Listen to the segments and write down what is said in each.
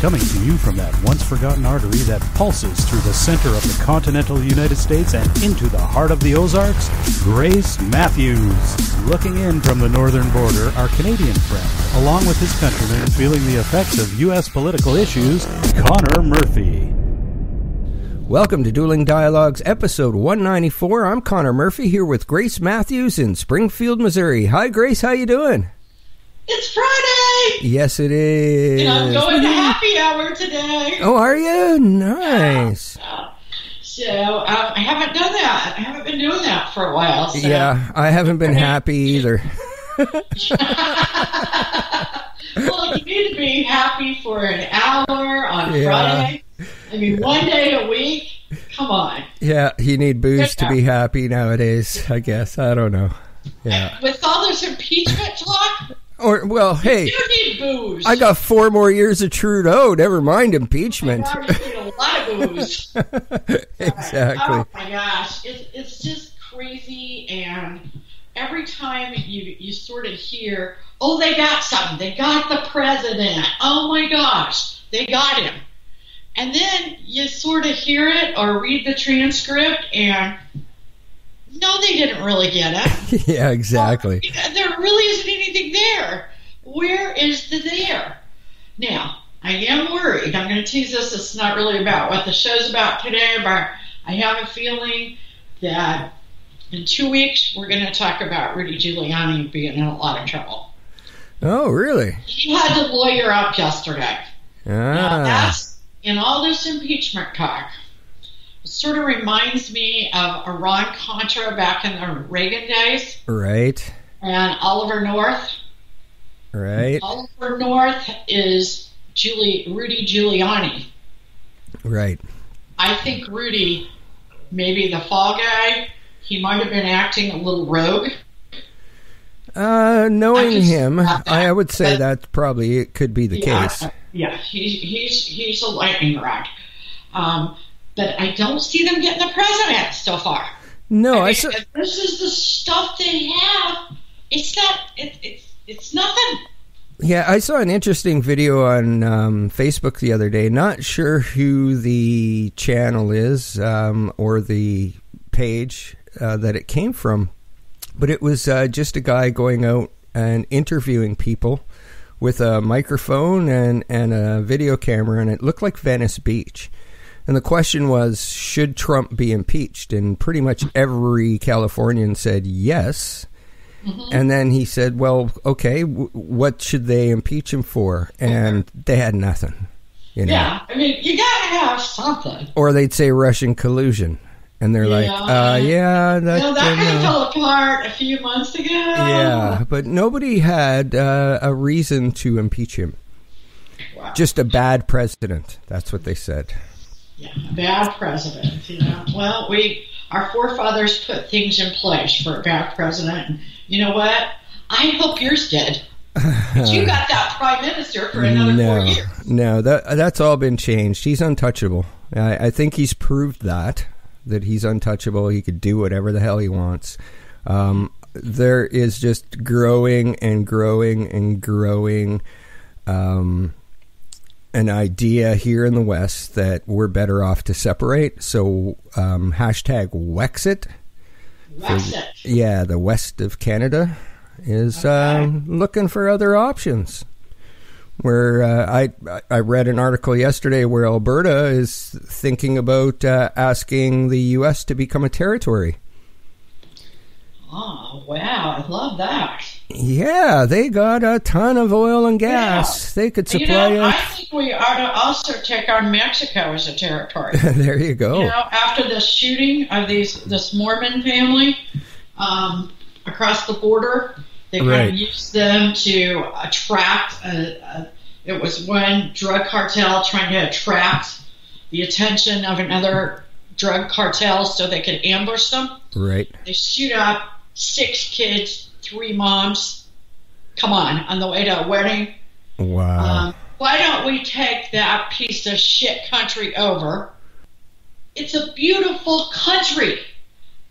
Coming to you from that once forgotten artery that pulses through the center of the continental United States and into the heart of the Ozarks, Grace Matthews. Looking in from the northern border, our Canadian friend, along with his countrymen feeling the effects of U.S. political issues, Connor Murphy. Welcome to Dueling Dialogues, episode 194. I'm Connor Murphy here with Grace Matthews in Springfield, Missouri. Hi, Grace. How you doing? It's Friday. Yes, it is. And I'm going to happy hour today. Oh, are you? Nice. Yeah. So um, I haven't done that. I haven't been doing that for a while. So. Yeah, I haven't been happy either. well, you need to be happy for an hour on Yeah. Friday. I mean, one day a week. Come on. Yeah, you need booze to be happy nowadays, I guess. I don't know. Yeah. With all this impeachment talk, Or, well, hey, you need booze. I got four more years of Trudeau. Never mind impeachment. A lot of booze. exactly. Oh my gosh, it, it's just crazy, and every time you you sort of hear, oh, they got something, they got the president. Oh my gosh, they got him, and then you sort of hear it or read the transcript, and no, they didn't really get it. Yeah, exactly. There really isn't anything there. Where is the there? Now, I am worried. I'm going to tease this. It's not really about what the show's about today, but I have a feeling that in two weeks we're going to talk about Rudy Giuliani being in a lot of trouble. Oh, really? He had to lawyer up yesterday. Now, Ah, that's in all this impeachment talk. Sort of reminds me of Iran Contra back in the Reagan days right, and Oliver North. right, Oliver North is Julie Rudy Giuliani. right. I think Rudy, maybe the fall guy, he might have been acting a little rogue. Uh, knowing just him, I would say but- that probably it could be the yeah, case. yeah, he's he's he's a lightning rod. Um, but I don't see them getting the president so far. No, I I mean, if this is the stuff they have. It's not. It, it's it's nothing. Yeah, I saw an interesting video on um, Facebook the other day. Not sure who the channel is um, or the page uh, that it came from, but it was uh, just a guy going out and interviewing people with a microphone and, and a video camera, and it looked like Venice Beach. And the question was, should Trump be impeached? And pretty much every Californian said yes. And then he said, "Well, okay, w- what should they impeach him for?" And they had nothing, you know. Yeah, I mean, you gotta have something. Or they'd say Russian collusion, and they're like, Yeah. "Uh, yeah, that, that kind of fell apart a few months ago. yeah." But nobody had uh, a reason to impeach him. Wow. Just a bad president. That's what they said. Yeah, bad president. You know, well, we our forefathers put things in place for a bad president. And you know what? I hope yours did. But you got that prime minister for another four years. no, that that's all been changed. He's untouchable. I, I think he's proved that that he's untouchable. He could do whatever the hell he wants. Um, there is just growing and growing and growing um, an idea here in the West that we're better off to separate. So um, hashtag Wexit. That's it. Yeah, the west of Canada is um, looking for other options. Where uh, I I read an article yesterday where Alberta is thinking about uh, asking the U.S. to become a territory. Oh wow, I love that. Yeah, they got a ton of oil and gas. They could You supply know, I think we ought to also take on Mexico as a territory. there you go. You know, after the shooting of these this Mormon family um, across the border, they kind Right. of used them to attract. A, a, it was one drug cartel trying to attract the attention of another drug cartel so they could ambush them. Right. They shoot up six kids, three moms. Come on, on the way to a wedding. Wow. Um, why don't we take that piece of shit country over? It's a beautiful country.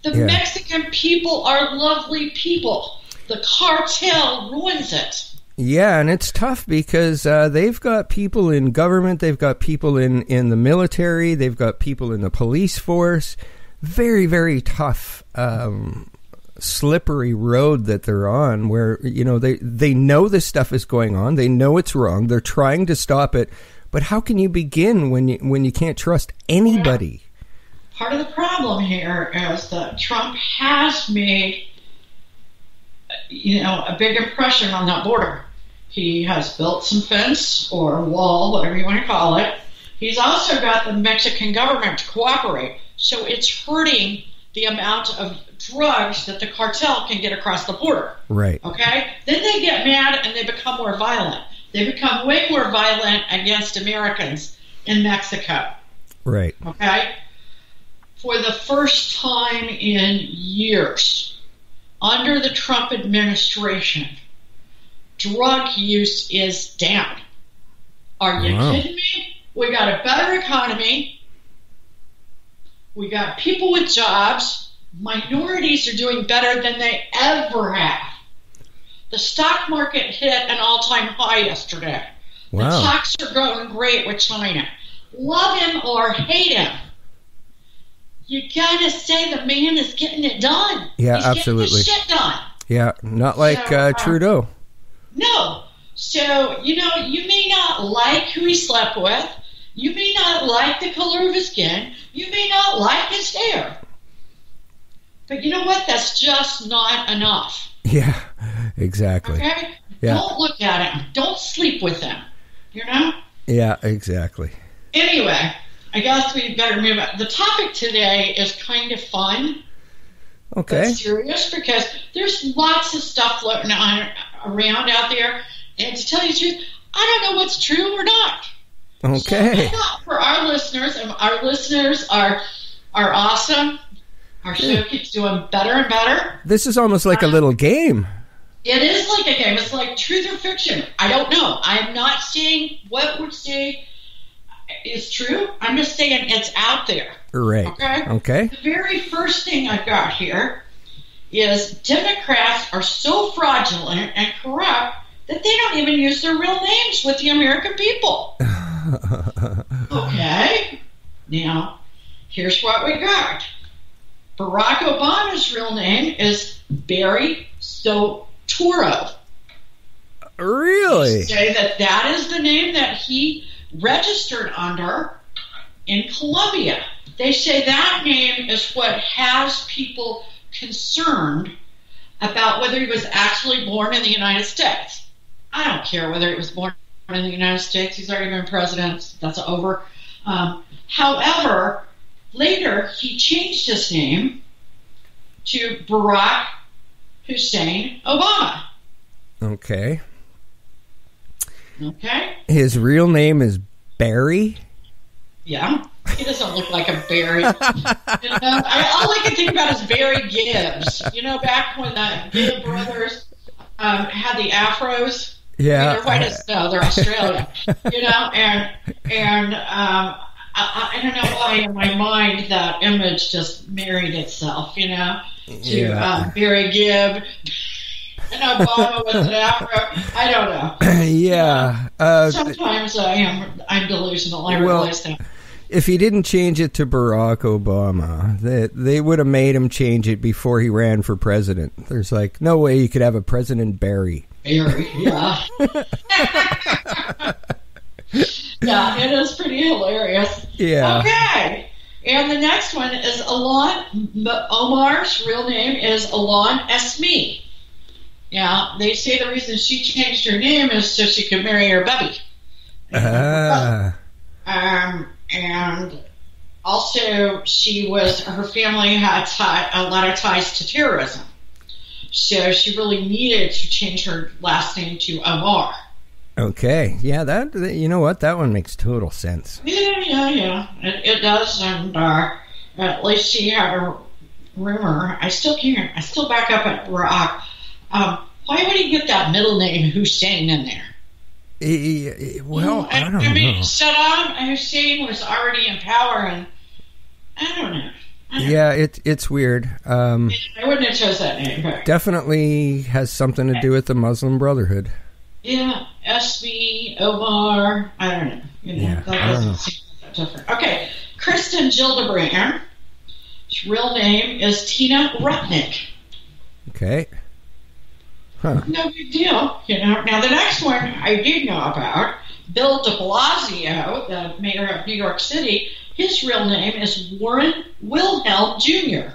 The Yeah. Mexican people are lovely people. The cartel ruins it. Yeah, and it's tough because uh, they've got people in government, they've got people in, in the military, they've got people in the police force. Very, very tough, um, slippery road that they're on. Where you know they they know this stuff is going on, they know it's wrong, they're trying to stop it, but how can you begin when you when you can't trust anybody? Part of the problem here is that Trump has made you know, a big impression on that border. He has built some fence or wall, whatever you want to call it. He's also got the Mexican government to cooperate. So it's hurting the amount of drugs that the cartel can get across the border. Right. Okay? Then they get mad and they become more violent. They become way more violent against Americans in Mexico. Right. Okay? For the first time in years, under the Trump administration, drug use is down. Are you Wow. kidding me? We got a better economy. We got people with jobs. Minorities are doing better than they ever have. The stock market hit an all time high yesterday. The Wow. talks are going great with China. Love him or hate him. You gotta say the man is getting it done. Yeah, He's absolutely. Getting the shit done. Yeah, not like So, uh, uh, Trudeau. No. So, you know, you may not like who he slept with. You may not like the color of his skin. You may not like his hair. But you know what? That's just not enough. Yeah, exactly. Okay? Yeah. Don't look at him. Don't sleep with him. You know? Yeah, exactly. Anyway, I guess we better move on. The topic today is kind of fun. Okay. serious because there's lots of stuff floating on around out there. And to tell you the truth, I don't know what's true or not. So Okay. thought for our listeners, and our listeners are are awesome. Our show keeps doing better and better. This is almost like a uh, little game. It is like a game. It's like truth or fiction. I don't know. I'm not saying what we're saying is true. I'm just saying it's out there. Right. Okay. Okay. The very first thing I've got here is Democrats are so fraudulent and corrupt that they don't even use their real names with the American people. okay. Now, here's what we got. Barack Obama's real name is Barry Soetoro. Really? Say that that is the name that he registered under in Colombia. They say that name is what has people concerned about whether he was actually born in the United States. I don't care whether he was born in the United States. He's already been president. That's over. Um, however, later he changed his name to Barack Hussein Obama. Okay. Okay? His real name is Barry. Yeah. He doesn't look like a Barry. you know, I, all I can think about is Barry Gibbs. You know, back when the Gibb brothers um, had the afros. Yeah. they're white as snow. They're Australian. you know, and and um, I, I don't know why in my mind that image just married itself. You know, to Yeah. um, Barry Gibb. And Obama with an afro. I don't know. yeah. Uh, Sometimes I am I'm delusional. I Well, realize that. If he didn't change it to Barack Obama, they, they would have made him change it before he ran for president. There's like no way you could have a President Barry. Very, yeah. yeah, it is pretty hilarious. Yeah. Okay. And the next one is Ilhan. Omar's real name is Ilhan Esme. Yeah, they say the reason she changed her name is so she could marry her baby. Ah. Um, and also, she was her family had tie, a lot of ties to terrorism, so she really needed to change her last name to Omar. Okay. Yeah. That you know what? That one makes total sense. Yeah, yeah, yeah. It, it does, and uh, at least she had a rumor. I still can't. I still back up at Rock. Um, why would he get that middle name Hussein in there? Eh, eh, Well, I don't I mean, know. Saddam Hussein was already in power, and I don't know. I don't Yeah, it it's weird. Um, I wouldn't have chose that name, but definitely has something to do with the Muslim Brotherhood. Yeah, SB, Omar, I don't know. You know, Yeah, that I doesn't know. seem that different. Okay, Kirsten Gillibrand. Her real name is Tina Rutnick. Okay. Huh. No big deal, you know. Now the next one I did know about, Bill De Blasio, the mayor of New York City. His real name is Warren Wilhelm Jr.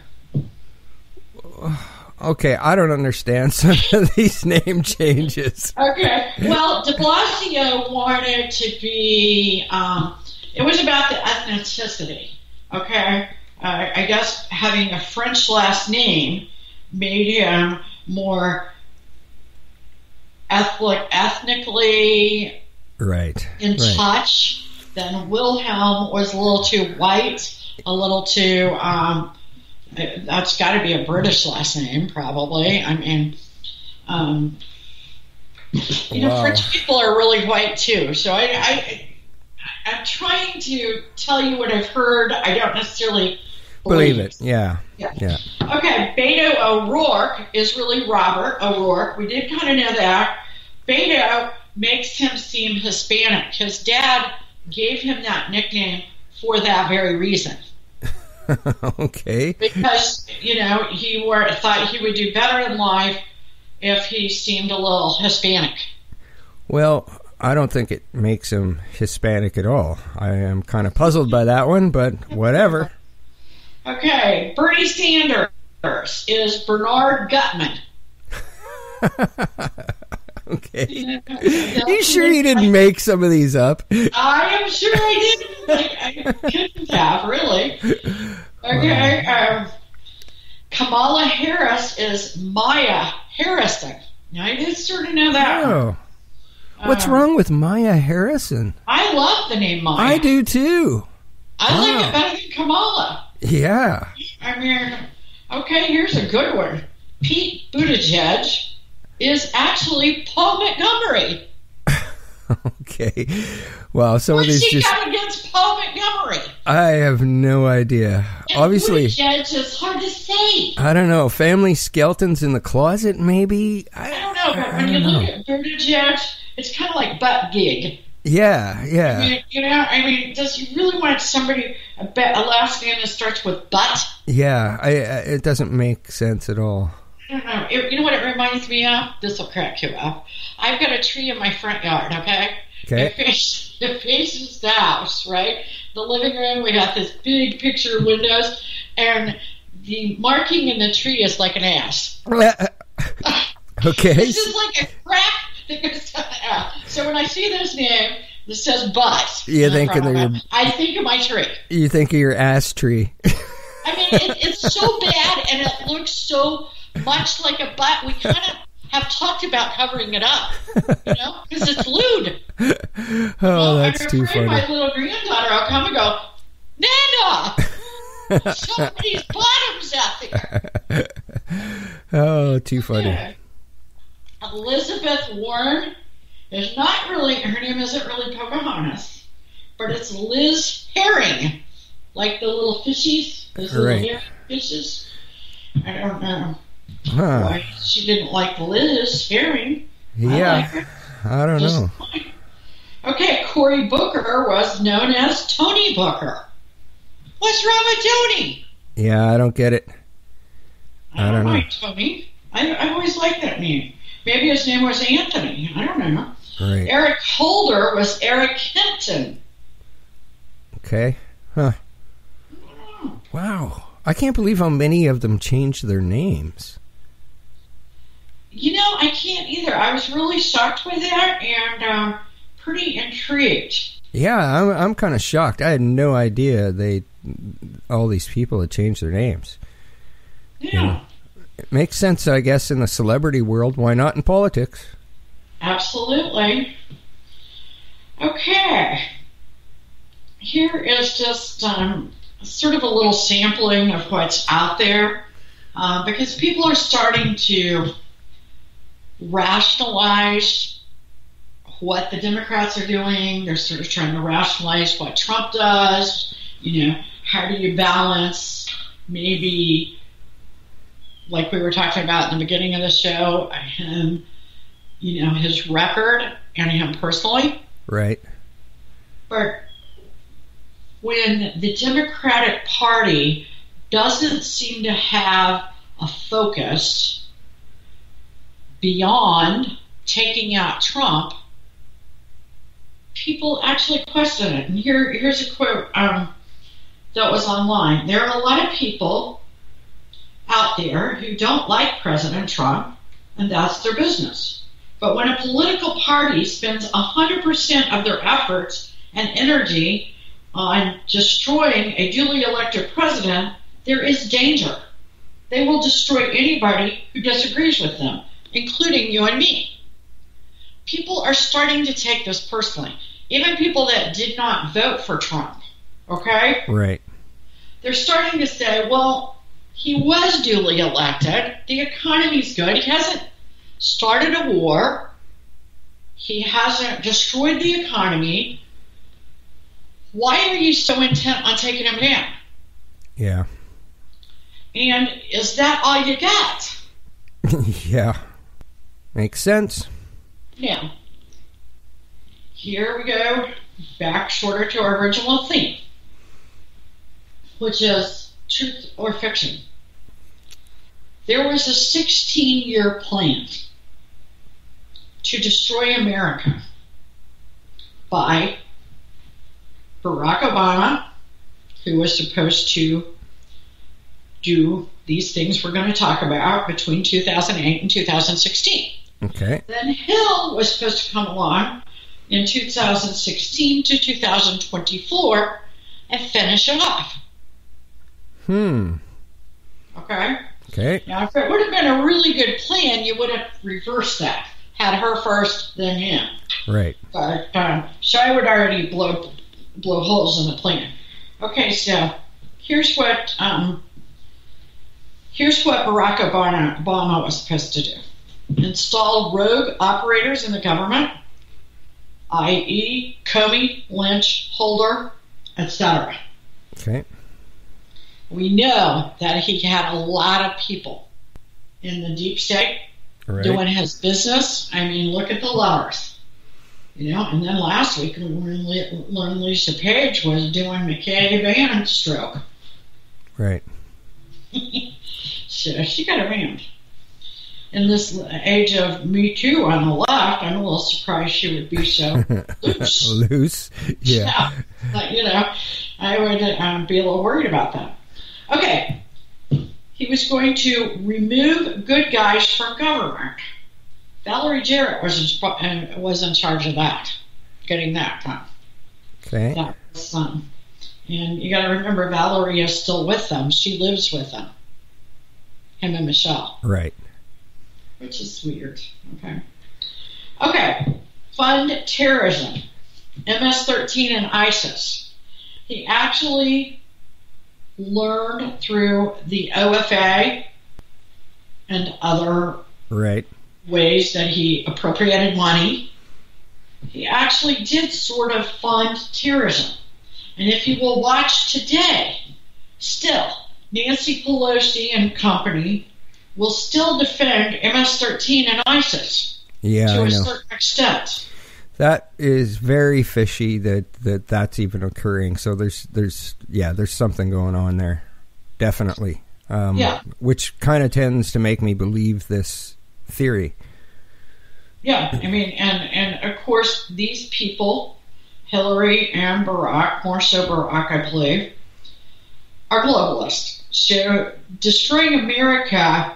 Okay, I don't understand some of these name changes. Okay. Well, De Blasio wanted to be. Um, it was about the ethnicity. Okay. Uh, I guess having a French last name made him more ethnic, ethnically Right. in right. touch. Then Wilhelm was a little too white, a little too. Um, that's got to be a British last name, probably. I mean, um, you know, Wow. French people are really white too. So I, I, I'm trying to tell you what I've heard. I don't necessarily Believe it. Yeah. Yeah. Yeah. Okay, Beto O'Rourke is really Robert O'Rourke. We did kind of know that. Beto makes him seem Hispanic. His dad gave him that nickname for that very reason. okay. Because, you know, he were, thought he would do better in life if he seemed a little Hispanic. Well, I don't think it makes him Hispanic at all. I am kind of puzzled by that one, but whatever. Okay, Bernie Sanders is Bernard Gutman. okay. You sure you didn't make some of these up? I am sure I didn't. I, I couldn't have, really. Okay. Um, Kamala Harris is Maya Harrison. Now, I did sort of know that. Oh. What's Um, wrong with Maya Harrison? I love the name Maya. I do too. I like Oh. it better than Kamala. Yeah. I mean, okay, here's a good one. Pete Buttigieg is actually Paul Montgomery. Okay. Wow. Some of What's these she just. got against Paul Montgomery? I have no idea. And Obviously, Buttigieg is hard to say. I don't know. Family skeletons in the closet, maybe? I don't know, but when I you don't look at Buttigieg, it's kind of like butt gig. Yeah, I yeah. mean, you know, I mean, does he really want somebody a, be- a last name that starts with butt? Yeah, I, I, it doesn't make sense at all. I don't know. It, you know what it reminds me of? This will crack you up. I've got a tree in my front yard. Okay. Okay. It, faces, it faces the house, right? The living room. We got this big picture windows, and the marking in the tree is like an ass. okay. This is like a crack that down the ass. So when I see this name that says butt, You think of they're- I think of my tree. You think of your ass tree. I mean, it, it's so bad, and it looks so much like a butt. We kind of have talked about covering it up, you know, because it's lewd. oh, Well, that's I'm too afraid my funny. little granddaughter will come and go, Nana, somebody's bottoms out there. Oh, too funny. Elizabeth Warren is not really, her name isn't really Pocahontas, but it's Liz Herring, like the little fishies, those little Right. herring fishes. I don't know Huh. why she didn't like Liz Herring. I like Yeah, I don't just know. fine. Okay, Cory Booker was known as Tony Booker. What's wrong with Tony? Yeah, I don't get it. I I don't, don't know. mind Tony. I, I always liked that name. Maybe his name was Anthony. I don't know. Right. Eric Holder was Eric Hinton. Okay. Huh. Wow. I can't believe how many of them changed their names. You know, I can't either. I was really shocked by that and um, pretty intrigued. Yeah, I'm I'm kind of shocked. I had no idea they all these people had changed their names. Yeah, It makes sense, I guess, in the celebrity world. Why not in politics? absolutely. Okay. Here is just um, sort of a little sampling of what's out there uh, because people are starting to rationalize what the Democrats are doing. They're sort of trying to rationalize what Trump does. You know, how do you balance maybe, like we were talking about in the beginning of the show, him you know, his record and him personally. Right. But when the Democratic Party doesn't seem to have a focus beyond taking out Trump, people actually question it. And here, here's a quote um, that was online. There are a lot of people out there who don't like President Trump, and that's their business. But when a political party spends 100% of their efforts and energy on destroying a duly elected president, there is danger. They will destroy anybody who disagrees with them, including you and me. People are starting to take this personally. Even people that did not vote for Trump, okay? Right. They're starting to say, well, he was duly elected. The economy's good. He hasn't started a war. He hasn't destroyed the economy. Why are you so intent on taking him down? Yeah. And is that all you got? yeah. Makes sense. Now, here we go back shorter to our original theme, which is truth or fiction. There was a 16 year plan to destroy America by Barack Obama, who was supposed to do these things we're going to talk about between 2008 and 2016. Okay. Then Hill was supposed to come along in 2016 to 2024 and finish it off. Hmm. Okay? Okay. Now, if it would have been a really good plan, you would have reversed that. Had her first, then him. Right. But um, so I would already blow blow holes in the plan. Okay, so here's what um, here's what Barack Obama, Obama was supposed to do: install rogue operators in the government, i.e., Comey, Lynch, Holder, etc. Okay. We know that he had a lot of people in the deep state Right. doing his business. I mean, look at the letters. You know, and then last week when Le- when Lisa Page was doing McCabe and Strzok. Right. So she got around. In this age of Me Too on the left, I'm a little surprised she would be so loose. Loose. Yeah. But, you know, I would um, be a little worried about that. Okay. He was going to remove good guys from government. Valerie Jarrett was in, uh, was in charge of that, getting that done. Okay. That was, um, and you got to remember, Valerie is still with them. She lives with them. Him and Michelle Right. which is weird. Okay. Okay. Fund terrorism. MS-13 and ISIS. He actually learned through the OFA and other Right. ways that he appropriated money. He actually did sort of fund terrorism. And if you will watch today, still, Nancy Pelosi and company will still defend MS-13 and ISIS Yeah, to I a know. certain extent. That is very fishy that, that that's even occurring. So there's there's yeah, there's something going on there. Definitely. Um, Yeah. Which kind of tends to make me believe this theory. Yeah, I mean, and and of course these people, Hillary and Barack, more so Barack, I believe, are globalists. So destroying America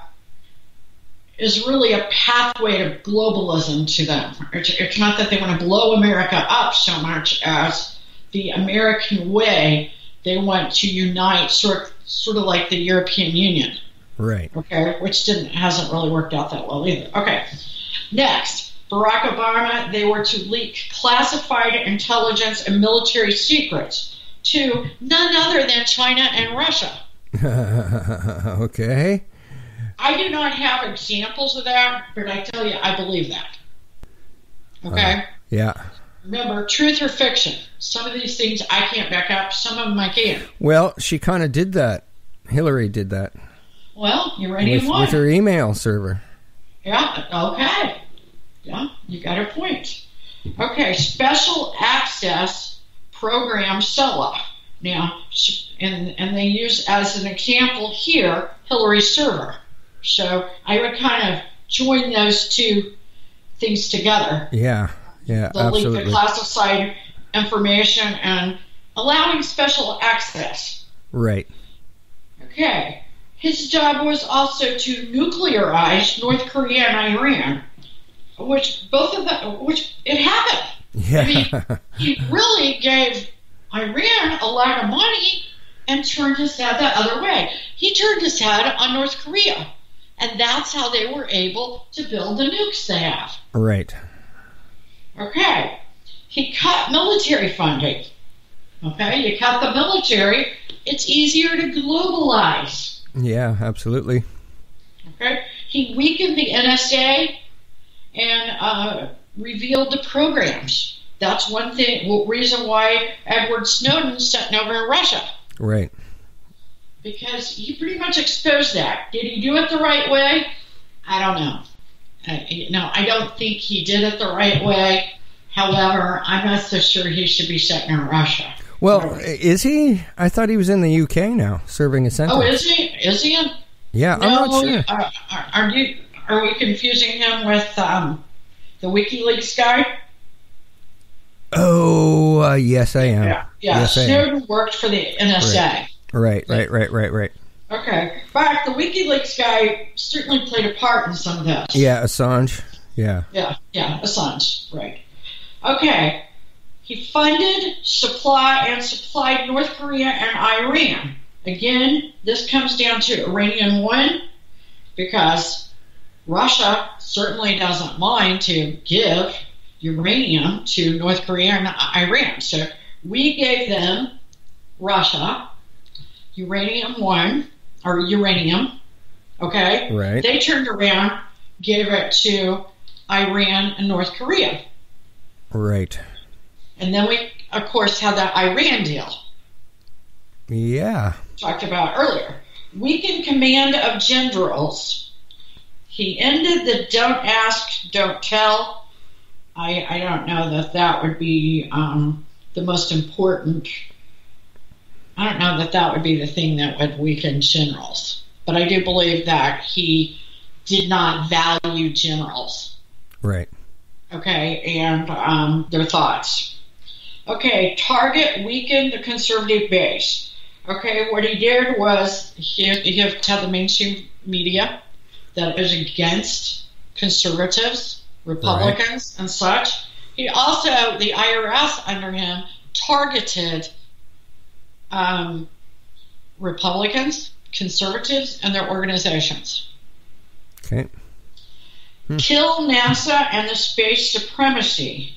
is really a pathway to globalism to them. It's, it's not that they want to blow America up so much as the American way. They want to unite, sort sort of like the European Union Right. okay, which didn't hasn't really worked out that well either. Okay, next, Barack Obama, they were to leak classified intelligence and military secrets to none other than China and Russia. okay. I do not have examples of that, but I tell you, I believe that. Okay. Uh, yeah. Remember, truth or fiction. Some of these things I can't back up. Some of them I can. Well, she kind of did that. Hillary did that Well, you're ready with, with her email server. Yeah. Okay. Yeah, you got a point. Okay, special access program sell Now, and, and they use as an example here Hillary's server. So I would kind of join those two things together. Yeah, yeah, the absolutely. link to classified information and allowing special access. Right. Okay. His job was also to nuclearize North Korea and Iran, which both of them, which it happened. Yeah. I mean, he really gave Iran a lot of money and turned his head the other way. He turned his head on North Korea. And that's how they were able to build the nukes they have. right. Okay. He cut military funding. Okay, you cut the military, it's easier to globalize. Yeah, absolutely. Okay, he weakened the NSA and uh, revealed the programs. That's one thing, reason why Edward Snowden sent over in Russia Right. Because he pretty much exposed that. Did he do it the right way? I don't know. I, know, I don't think he did it the right way. However, I'm not so sure he should be sitting in Russia. Well, is he? I thought he was in the UK now, serving a sentence. Oh, is he? Is he in? yeah, No, I'm not sure. uh, are, are you? Are we confusing him with um, the WikiLeaks guy? Oh, uh, yes, I am. Yeah, yeah. Yes. Snowden worked for the NSA. Right, right, right, right, right. Right. Okay, but the WikiLeaks guy certainly played a part in some of this. Yeah, Assange. Yeah. Yeah, yeah, Assange, right. Okay. He funded, supply, and supplied North Korea and Iran. Again, this comes down to uranium one because Russia certainly doesn't mind to give uranium to North Korea and Iran. So we gave them Russia uranium one or uranium. Okay, Right. they turned around, gave it to Iran and North Korea. Right. And then we, of course, had that Iran deal Yeah. talked about earlier. Weakened command of generals. He ended the don't ask, don't tell. I, I don't know that that would be um, the most important. I don't know that that would be the thing that would weaken generals. But I do believe that he did not value generals. Right. okay, and um, their thoughts. Okay, target weakened the conservative base. Okay, what he did was he, he had the mainstream media that is against conservatives, Republicans, and such. He also, the IRS under him, targeted um, Republicans, conservatives, and their organizations Okay. kill NASA and the space supremacy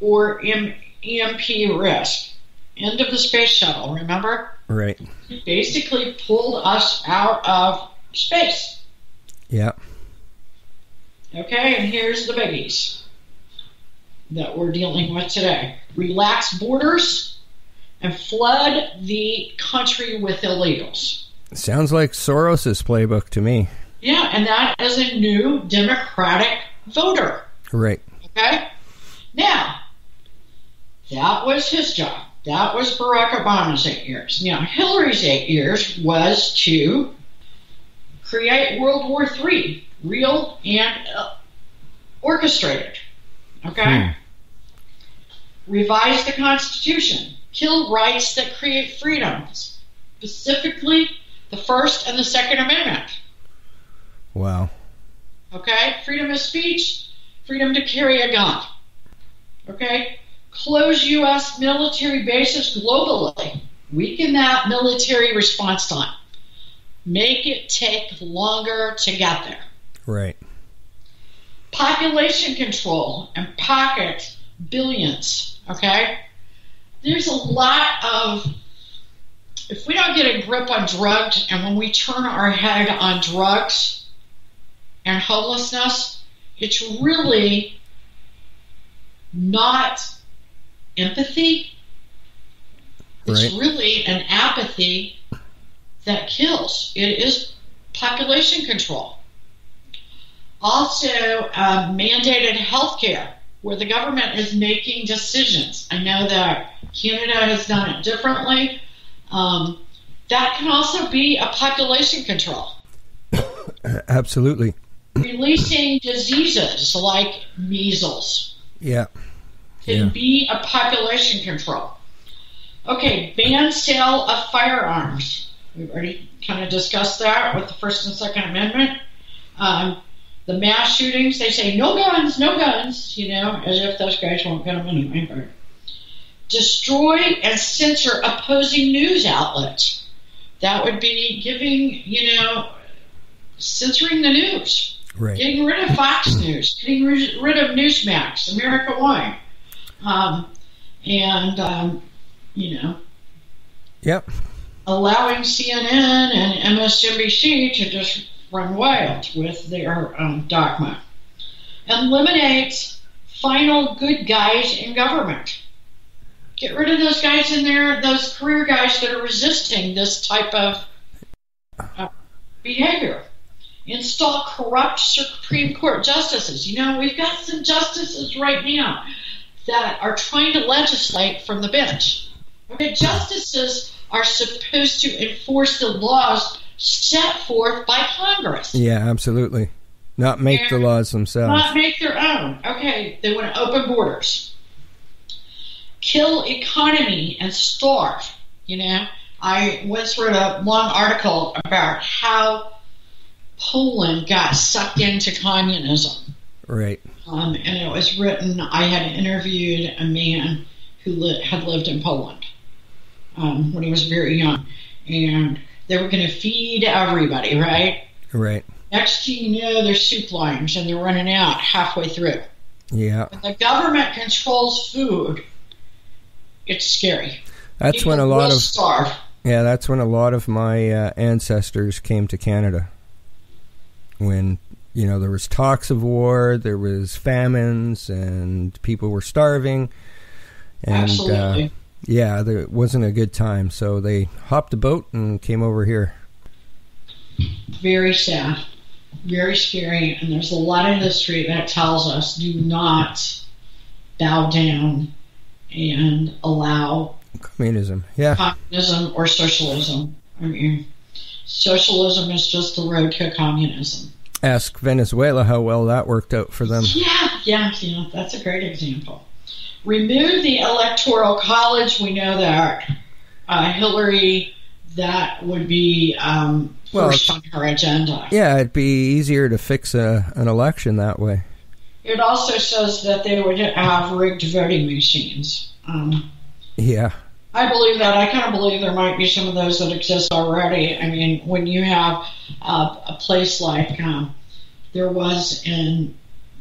or M- EMP risk. End of the space shuttle, remember? Right. Basically pulled us out of space. Yeah. Okay, and here's the biggies that we're dealing with today relax borders and flood the country with illegals. Sounds like Soros's playbook to me. Yeah, and that is a new Democratic voter. Right. Okay? Now, that was his job. That was Barack Obama's eight years. Now, Hillary's eight years was to create World War III, real and uh, orchestrated. Okay? Revise the Constitution, kill rights that create freedoms, specifically the First and the Second Amendment. Wow. Okay? Freedom of speech, freedom to carry a gun. Okay? Close U.S. military bases globally. Weaken that military response time. Make it take longer to get there. Right. Population control and pocket billions. Okay? There's a lot of. If we don't get a grip on drugs and when we turn our head on drugs and homelessness, it's really not empathy. It's Right. really an apathy that kills. It is population control. Also, uh, mandated health care, where the government is making decisions. I know that Canada has done it differently. Um, that can also be a population control. Absolutely. Releasing diseases like measles Yeah. can Yeah. be a population control. Okay, ban sale of firearms. We've already kind of discussed that with the First and Second Amendment. Um, the mass shootings, they say no guns, no guns, you know, as if those guys won't get them anyway. Destroy and censor opposing news outlets. That would be giving, you know, censoring the news. Right. Getting rid of Fox News, getting rid rid of Newsmax, America One, um, and um, you know, Yep. allowing CNN and MSNBC to just run wild with their um, dogma. Eliminates final good guys in government. Get rid of those guys in there, those career guys that are resisting this type of uh, behavior. Install corrupt Supreme Court justices. You know, we've got some justices right now that are trying to legislate from the bench. Okay, justices are supposed to enforce the laws set forth by Congress, Yeah, absolutely. Not make the laws themselves. not make their own. Okay, they want to open borders, kill economy, and starve. You know, I once wrote a long article about how Poland got sucked into communism. Right. Um, and it was written, I had interviewed a man who li- had lived in Poland um, when he was very young. And they were going to feed everybody, right? Right. Next thing you know, there's soup lines and they're running out halfway through. Yeah. The government controls food, it's scary. That's People when a lot of starve. yeah, that's when a lot of my uh, ancestors came to Canada. When you know there was talks of war, there was famines, and people were starving, and uh, Absolutely. yeah, there it wasn't a good time. So they hopped a boat and came over here. very sad, very scary, and there's a lot in history that tells us do not bow down and allow Communism. Yeah. communism or socialism. I mean, socialism is just the road to communism. Ask Venezuela how well that worked out for them. Yeah, yeah, yeah, that's a great example. Remove the electoral college. We know that uh, Hillary, that would be um, Well, first on her agenda. Yeah, it'd be easier to fix a, an election that way. It also says that they would have rigged voting machines. Um, Yeah. I believe that. I kind of believe there might be some of those that exist already. I mean, when you have uh, a place like um, there was in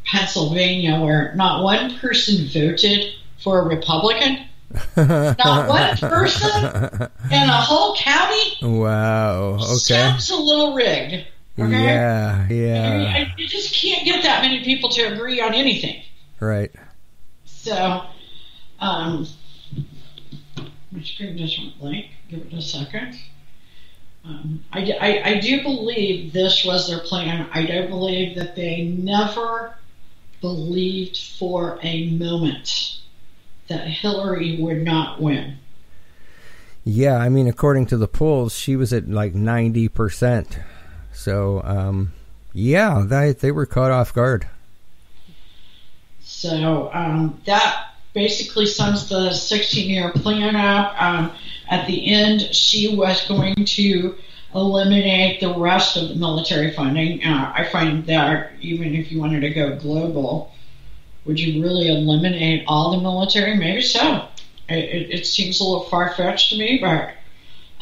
Pennsylvania where not one person voted for a Republican, not one person in a whole county, Wow. Okay. sounds a little rigged. Okay? Yeah. Yeah. I, you just can't get that many people to agree on anything. Right. So, um, my screen just went blank. Give it a second. Um, I, I, I do believe this was their plan. I don't believe that they never believed for a moment that Hillary would not win. Yeah. I mean, according to the polls, she was at like ninety percent. So, um, yeah, they they were caught off guard. So um, that basically sums the 16 year plan up. Um, at the end, she was going to eliminate the rest of the military funding. Uh, I find that even if you wanted to go global, would you really eliminate all the military? Maybe so. It, it, it seems a little far fetched to me, but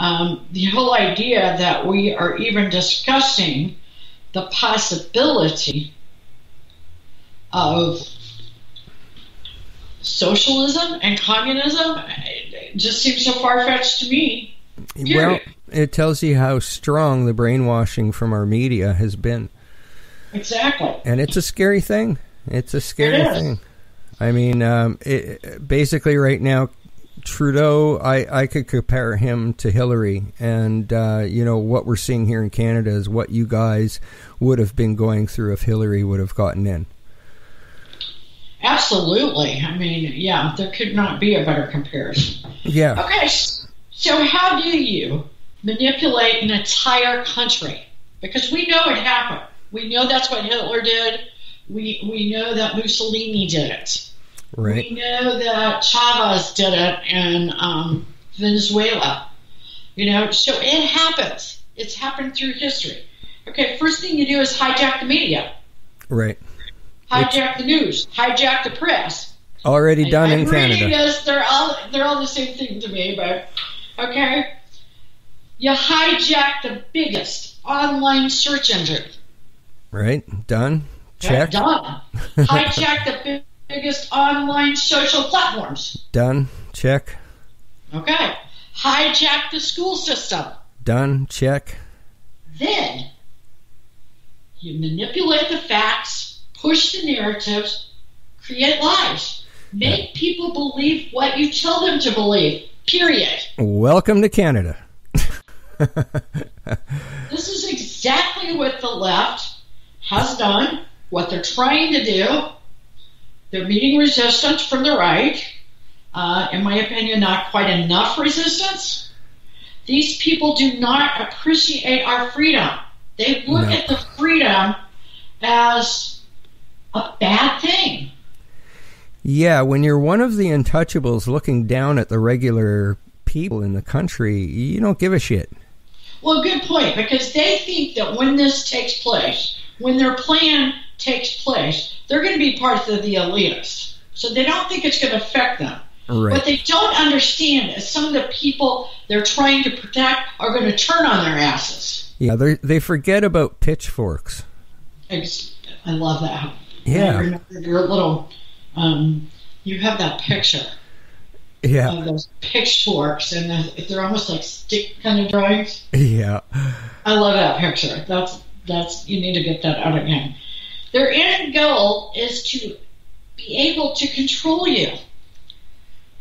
um, the whole idea that we are even discussing the possibility of socialism and communism just seems so far fetched to me. Well, it tells you how strong the brainwashing from our media has been, Exactly. and it's a scary thing. It's a scary It is. thing. I mean, um, it, basically, right now, Trudeau, I, I could compare him to Hillary, and uh, you know what we're seeing here in Canada is what you guys would have been going through if Hillary would have gotten in. Absolutely. I mean, yeah, there could not be a better comparison. Yeah. Okay, so how do you manipulate an entire country? Because we know it happened. We know that's what Hitler did. We we know that Mussolini did it. Right. We know that Chavez did it in um, Venezuela. You know, so it happens. It's happened through history. Okay, first thing you do is hijack the media, Right. hijack the news, hijack the press. Already done I, in I'm Canada. this. They're all they're all the same thing to me, but okay. You hijack the biggest online search engine. Right. Done. Check. Done. hijack the biggest online social platforms. Done. Check. Okay. Hijack the school system. Done. Check. Then you manipulate the facts, push the narratives, create lies, make people believe what you tell them to believe. Period. Welcome to Canada. This is exactly what the left has done, what they're trying to do. They're meeting resistance from the right. Uh, in my opinion, not quite enough resistance. These people do not appreciate our freedom. They look No. at the freedom as a bad thing. Yeah, when you're one of the untouchables looking down at the regular people in the country, you don't give a shit. Well, good point, because they think that when this takes place, when their plan takes place, they're going to be part of the elitists. So they don't think it's going to affect them. What they don't understand is some of the people they're trying to protect are going to turn on their asses. Yeah, they they forget about pitchforks. Ex- I love that. I Yeah. remember your little, um, you have that picture Yeah. of those pitchforks, and the- they're almost like stick kind of drawings. Yeah. I love that picture. That's that's you need to get that out again. Their end goal is to be able to control you.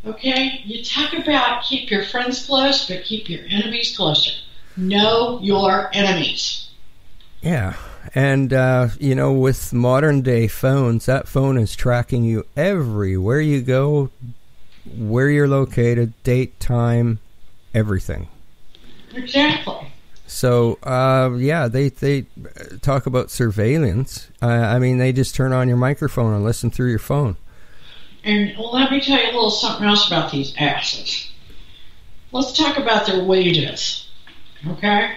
Okay? You talk about keep your friends close, but keep your enemies closer. Know your enemies. Yeah. And, uh, you know, with modern day phones, that phone is tracking you everywhere you go, where you're located, date, time, everything. Exactly. So, uh, yeah, they, they talk about surveillance. Uh, I mean, they just turn on your microphone and listen through your phone. And let me tell you a little something else about these asses. Let's talk about their wages. Okay?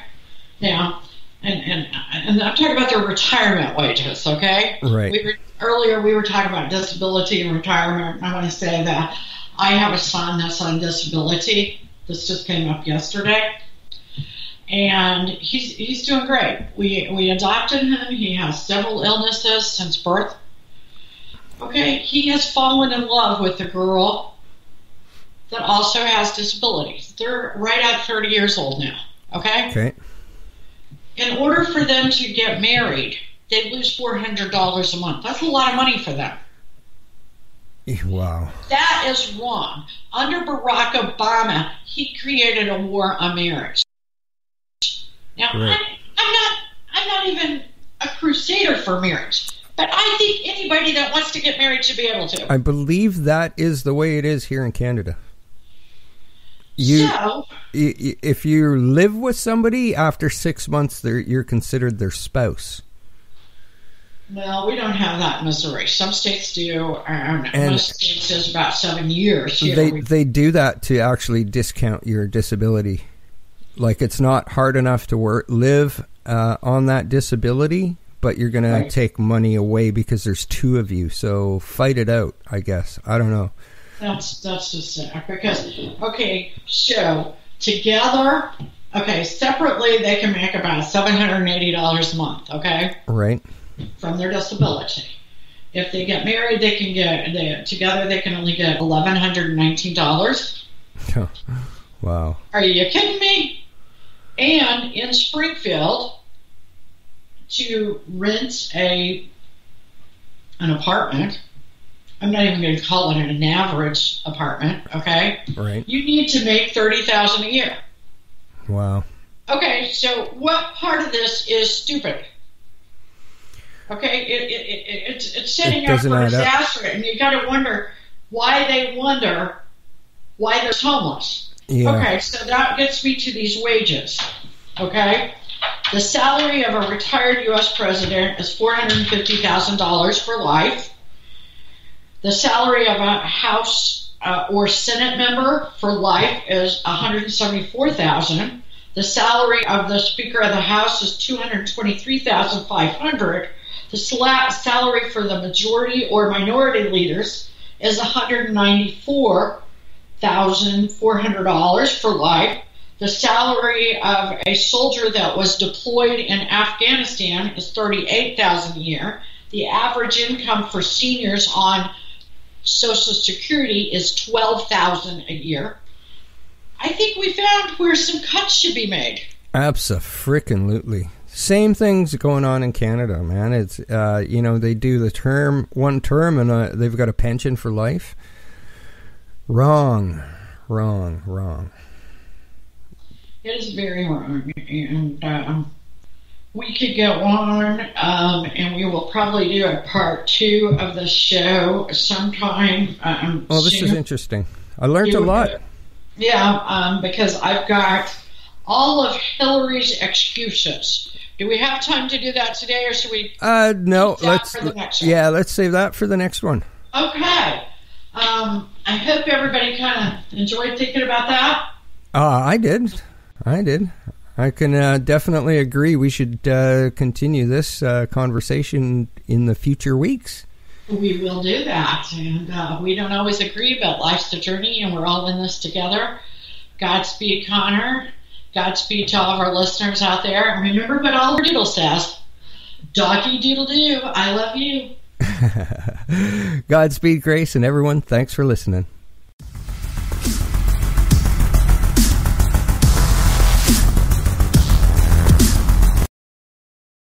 Now, and, and, and I'm talking about their retirement wages, okay? Right. We were, earlier we were talking about disability and retirement. I want to say that I have a son that's on disability. This just came up yesterday. And he's, he's doing great. We, we adopted him. He has several illnesses since birth. Okay, he has fallen in love with a girl that also has disabilities. They're right at 30 years old now. Okay? Okay. In order for them to get married, they lose $400 a month. That's a lot of money for them. Wow. That is wrong. Under Barack Obama, he created a war on marriage. Now, Right. I, I'm not. I'm not even a crusader for marriage, but I think anybody that wants to get married should be able to. I believe that is the way it is here in Canada. You, so, if you live with somebody after six months, they're, you're considered their spouse. well, we don't have that in Missouri. Some states do, um, and, And- most states is about seven years. Here They they do that to actually discount your disability. Like it's not hard enough to work live uh, on that disability, but you're gonna Right. take money away because there's two of you. So fight it out. I guess I don't know. That's that's just sad because okay, so together, okay, separately they can make about seven hundred and eighty dollars a month. Okay, Right? from their disability. If they get married, they can get they, together. They can only get eleven hundred and nineteen dollars. wow. Are you kidding me? And in Springfield, to rent a an apartment, I'm not even going to call it an average apartment. Okay, Right. you need to make thirty thousand a year. Wow. Okay, so what part of this is stupid? Okay, it, it, it, it's it's setting It up for add up. disaster, and you got to wonder why they wonder why they're homeless. Yeah. Okay, so that gets me to these wages. Okay, the salary of a retired U.S. president is four hundred fifty thousand dollars for life. The salary of a House uh, or Senate member for life is one hundred seventy-four thousand. The salary of the Speaker of the House is two hundred twenty-three thousand five hundred. The sla- salary for the majority or minority leaders is one hundred ninety-four thousand four hundred dollars for life. The salary of a soldier that was deployed in Afghanistan is thirty-eight thousand a year. The average income for seniors on Social Security is twelve thousand a year. I think we found where some cuts should be made. Absolutely. Same things going on in Canada, man. It's uh, you know they do the term one term and uh, they've got a pension for life. Wrong, wrong, wrong. It is very wrong, and um, we could go on, um, and we will probably do a part two of the show sometime. Um, Well, this soon. is interesting. I learned a lot. Yeah, um, because I've got all of Hillary's excuses. Do we have time to do that today, or should we? Uh, no, let's for the next one. yeah, let's save that for the next one. Okay. Um, I hope everybody kind of enjoyed thinking about that. Uh, I did, I did. I can uh, definitely agree. We should uh, continue this uh, conversation in the future weeks. We will do that, and uh, we don't always agree, but life's a journey, and we're all in this together. Godspeed, Connor. Godspeed to all of our listeners out there. And remember what Oliver Doodle says: "Doggy doodle doo, I love you." Godspeed, Grace, and everyone. Thanks for listening.